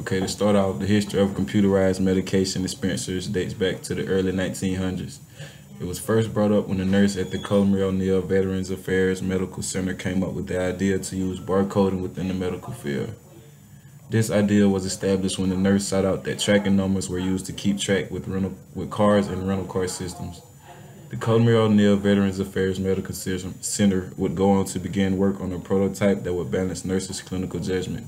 Okay, to start off, the history of computerized medication dispensers dates back to the early 1900s. It was first brought up when a nurse at the Colmery-O'Neil Veterans Affairs Medical Center came up with the idea to use barcoding within the medical field. This idea was established when the nurse sought out that tracking numbers were used to keep track with rental with cars and rental car systems. The Colmery-O'Neil Veterans Affairs Medical Center would go on to begin work on a prototype that would balance nurses' clinical judgment.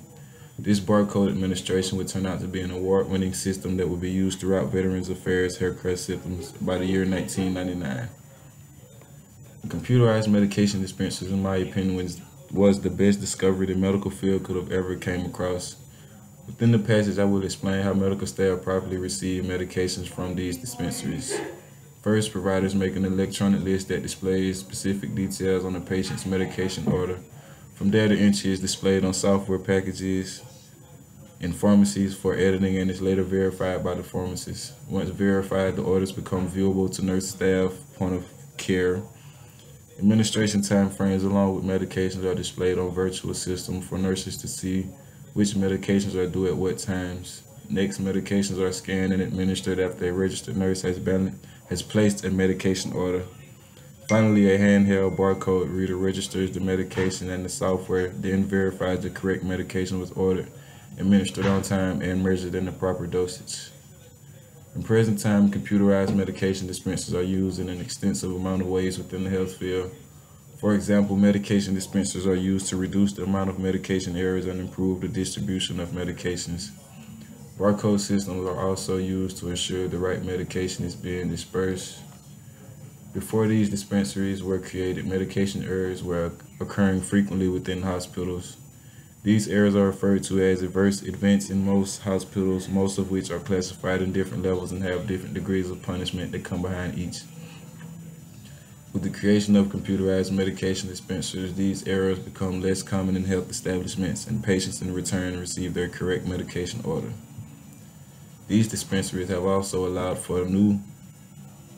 This barcode administration would turn out to be an award-winning system that would be used throughout Veterans Affairs healthcare systems by the year 1999. Computerized medication dispensers, in my opinion, was, was the best discovery the medical field could have ever came across. Within the passage, I will explain how medical staff properly receive medications from these dispensaries. First, providers make an electronic list that displays specific details on a patient's medication order. From there, the entry is displayed on software packages in pharmacies for editing and is later verified by the pharmacist. Once verified, the orders become viewable to nurse staff, point of care. Administration time frames along with medications are displayed on virtual system for nurses to see which medications are due at what times. Next, medications are scanned and administered after a registered nurse has, has placed a medication order. Finally, a handheld barcode reader registers the medication and the software then verifies the correct medication was ordered, administered on time, and measured in the proper dosage. In present time, computerized medication dispensers are used in an extensive amount of ways within the health field. For example, medication dispensers are used to reduce the amount of medication errors and improve the distribution of medications. Barcode systems are also used to ensure the right medication is being dispersed before these dispensaries were created, medication errors were occurring frequently within hospitals. These errors are referred to as adverse events in most hospitals, most of which are classified in different levels and have different degrees of punishment that come behind each. With the creation of computerized medication dispensers, these errors become less common in health establishments and patients in return receive their correct medication order. These dispensaries have also allowed for a new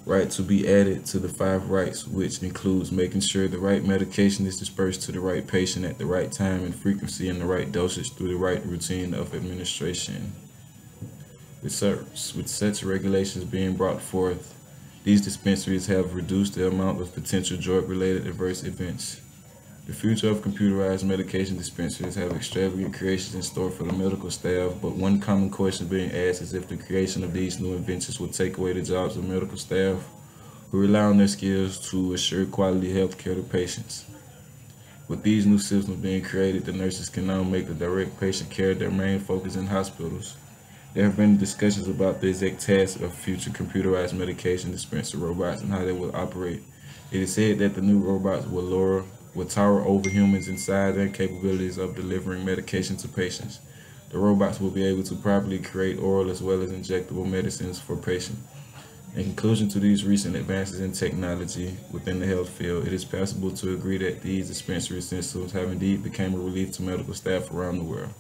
right to be added to the five rights, which includes making sure the right medication is dispersed to the right patient at the right time and frequency and the right dosage through the right routine of administration. With such, with such regulations being brought forth, these dispensaries have reduced the amount of potential drug-related adverse events. The future of computerized medication dispensers have extravagant creations in store for the medical staff, but one common question being asked is if the creation of these new inventions will take away the jobs of medical staff who rely on their skills to assure quality health care to patients. With these new systems being created, the nurses can now make the direct patient care their main focus in hospitals. There have been discussions about the exact tasks of future computerized medication dispenser robots and how they will operate. It is said that the new robots will lower will tower over humans in size and capabilities of delivering medication to patients. The robots will be able to properly create oral as well as injectable medicines for patients. In conclusion to these recent advances in technology within the health field, it is possible to agree that these dispensary systems have indeed become a relief to medical staff around the world.